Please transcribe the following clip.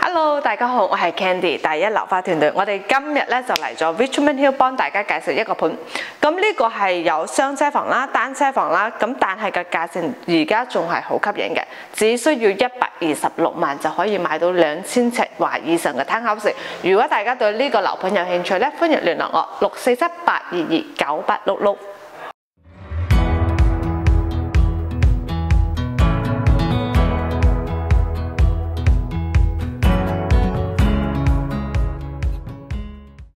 Hello，大家好，我系 Candy 第一流花团队。我哋今日咧就嚟咗 Richmond Hill 帮大家介绍一个盘。咁呢个系有双车房啦、单车房啦，咁但系个价钱而家仲系好吸引嘅，只需要一百二十六万就可以买到两千尺或以上嘅摊口食。如果大家对呢个楼盘有兴趣咧，欢迎联络我六四七八二二九八六六。